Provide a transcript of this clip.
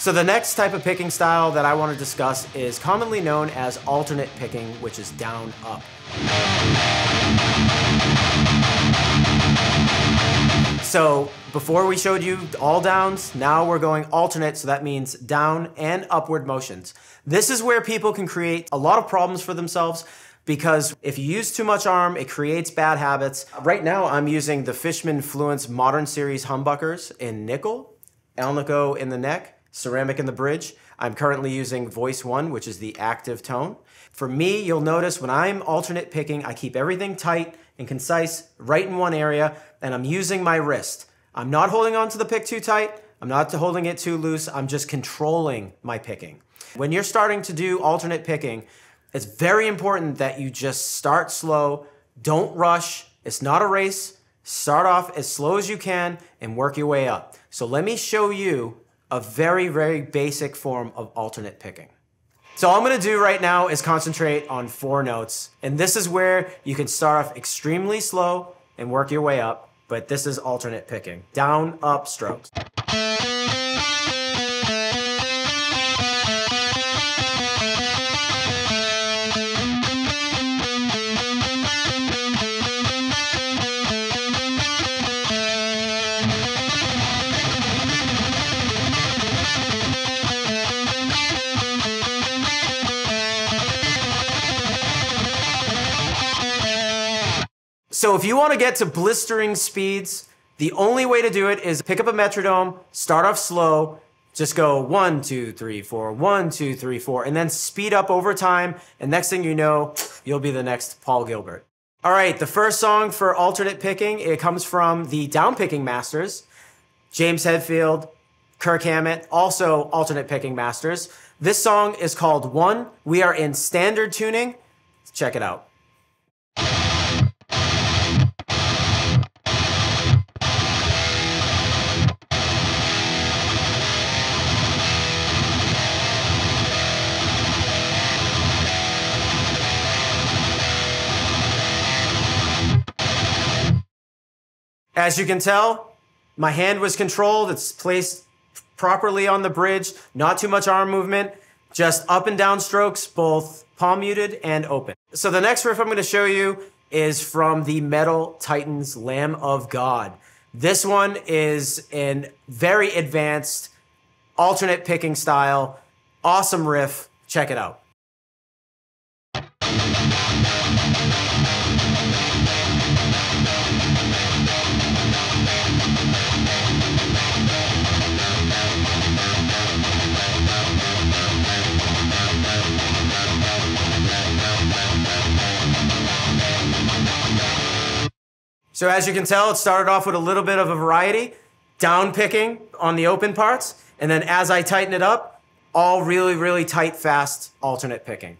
So the next type of picking style that I want to discuss is commonly known as alternate picking, which is down up. So before we showed you all downs, now we're going alternate, so that means down and upward motions. This is where people can create a lot of problems for themselves because if you use too much arm, it creates bad habits. Right now, I'm using the Fishman Fluence Modern Series humbuckers in nickel, Alnico in the neck, ceramic in the bridge. I'm currently using Voice 1, which is the active tone. For me, you'll notice when I'm alternate picking, I keep everything tight and concise, right in one area, and I'm using my wrist. I'm not holding on to the pick too tight, I'm not holding it too loose, I'm just controlling my picking. When you're starting to do alternate picking, it's very important that you just start slow, don't rush, it's not a race. Start off as slow as you can and work your way up. So let me show you a very, very basic form of alternate picking. So all I'm gonna do right now is concentrate on four notes. And this is where you can start off extremely slow and work your way up, but this is alternate picking. Down, up strokes. So if you want to get to blistering speeds, the only way to do it is pick up a metronome, start off slow, just go one, two, three, four, one, two, three, four, and then speed up over time. And next thing you know, you'll be the next Paul Gilbert. All right, the first song for alternate picking, it comes from the down picking masters, James Hetfield, Kirk Hammett, also alternate picking masters. This song is called One. We are in standard tuning. Check it out. As you can tell, my hand was controlled. It's placed properly on the bridge, not too much arm movement, just up and down strokes, both palm muted and open. So the next riff I'm gonna show you is from the Metal Titans Lamb of God. This one is in very advanced alternate picking style. Awesome riff. Check it out. So as you can tell, it started off with a little bit of a variety, down picking on the open parts, and then as I tighten it up, all really, really tight, fast alternate picking.